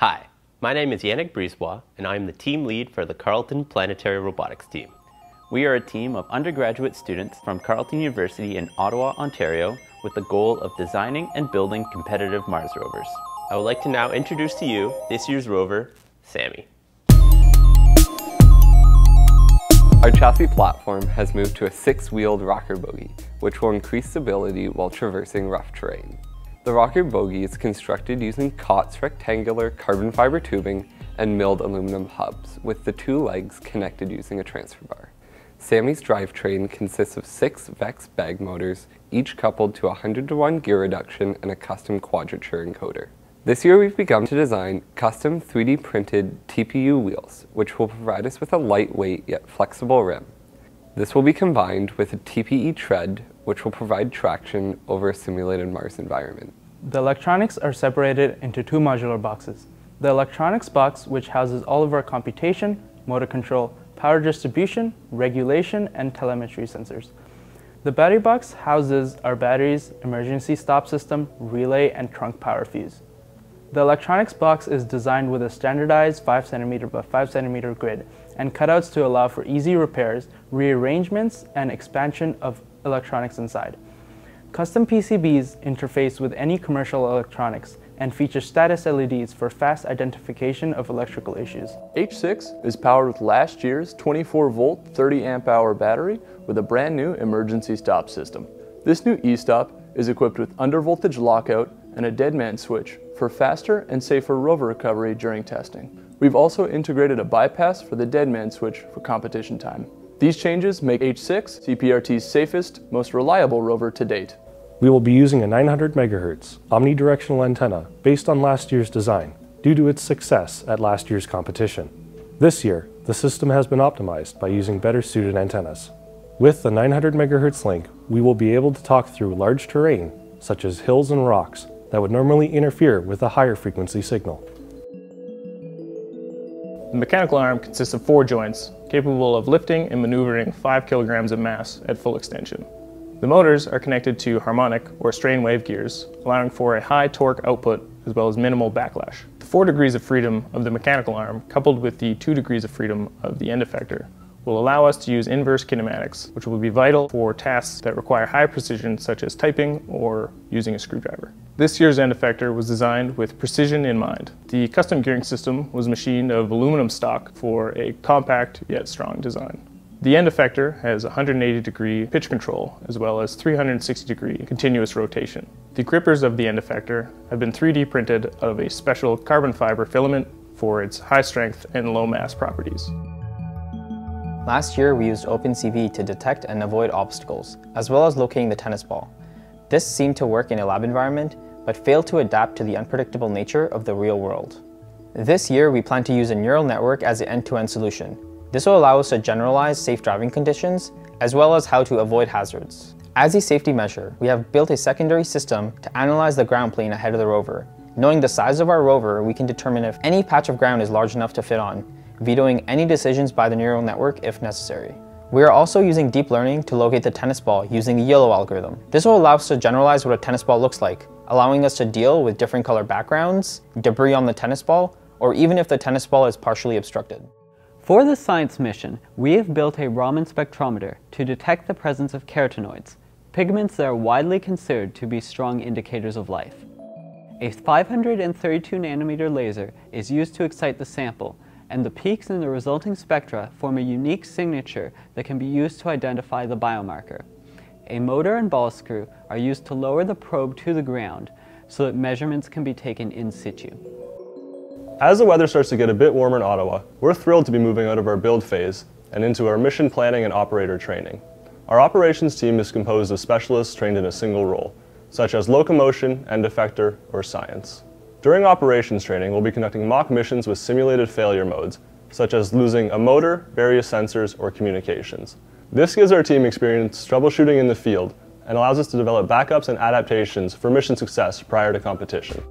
Hi, my name is Yannick Brisebois, and I am the team lead for the Carleton Planetary Robotics team. We are a team of undergraduate students from Carleton University in Ottawa, Ontario, with the goal of designing and building competitive Mars rovers. I would like to now introduce to you this year's rover, SAMI. Our chassis platform has moved to a six-wheeled rocker bogie, which will increase stability while traversing rough terrain. The rocker bogie is constructed using COTS rectangular carbon fiber tubing and milled aluminum hubs, with the two legs connected using a transfer bar. SAMI's drivetrain consists of six VEX bag motors, each coupled to a 100 to 1 gear reduction and a custom quadrature encoder. This year we've begun to design custom 3D printed TPU wheels, which will provide us with a lightweight yet flexible rim. This will be combined with a TPE tread, which will provide traction over a simulated Mars environment. The electronics are separated into two modular boxes. The electronics box, which houses all of our computation, motor control, power distribution, regulation, and telemetry sensors. The battery box houses our batteries, emergency stop system, relay, and trunk power fuse. The electronics box is designed with a standardized 5cm by 5cm grid and cutouts to allow for easy repairs, rearrangements, and expansion of electronics inside. Custom PCBs interface with any commercial electronics and feature status LEDs for fast identification of electrical issues. H6 is powered with last year's 24 volt 30 amp hour battery with a brand new emergency stop system. This new e-stop is equipped with undervoltage lockout and a deadman switch for faster and safer rover recovery during testing. We've also integrated a bypass for the deadman switch for competition time. These changes make H6 CPRT's safest, most reliable rover to date. We will be using a 900 MHz omnidirectional antenna based on last year's design due to its success at last year's competition. This year, the system has been optimized by using better suited antennas. With the 900 MHz link, we will be able to talk through large terrain, such as hills and rocks, that would normally interfere with a higher frequency signal. The mechanical arm consists of four joints, capable of lifting and maneuvering 5 kilograms of mass at full extension. The motors are connected to harmonic or strain wave gears, allowing for a high torque output as well as minimal backlash. The 4 degrees of freedom of the mechanical arm, coupled with the 2 degrees of freedom of the end effector, will allow us to use inverse kinematics, which will be vital for tasks that require high precision such as typing or using a screwdriver. This year's end effector was designed with precision in mind. The custom gearing system was machined of aluminum stock for a compact yet strong design. The end effector has 180 degree pitch control as well as 360 degree continuous rotation. The grippers of the end effector have been 3D printed of a special carbon fiber filament for its high strength and low mass properties. Last year, we used OpenCV to detect and avoid obstacles, as well as locating the tennis ball. This seemed to work in a lab environment, but failed to adapt to the unpredictable nature of the real world. This year, we plan to use a neural network as an end-to-end -end solution. This will allow us to generalize safe driving conditions, as well as how to avoid hazards. As a safety measure, we have built a secondary system to analyze the ground plane ahead of the rover. Knowing the size of our rover, we can determine if any patch of ground is large enough to fit on, vetoing any decisions by the neural network if necessary. We are also using deep learning to locate the tennis ball using the YOLO algorithm. This will allow us to generalize what a tennis ball looks like, allowing us to deal with different color backgrounds, debris on the tennis ball, or even if the tennis ball is partially obstructed. For the science mission, we have built a Raman spectrometer to detect the presence of carotenoids, pigments that are widely considered to be strong indicators of life. A 532 nanometer laser is used to excite the sample and the peaks in the resulting spectra form a unique signature that can be used to identify the biomarker. A motor and ball screw are used to lower the probe to the ground so that measurements can be taken in situ. As the weather starts to get a bit warmer in Ottawa, we're thrilled to be moving out of our build phase and into our mission planning and operator training. Our operations team is composed of specialists trained in a single role, such as locomotion, end effector, or science. During operations training, we'll be conducting mock missions with simulated failure modes, such as losing a motor, various sensors, or communications. This gives our team experience troubleshooting in the field and allows us to develop backups and adaptations for mission success prior to competition.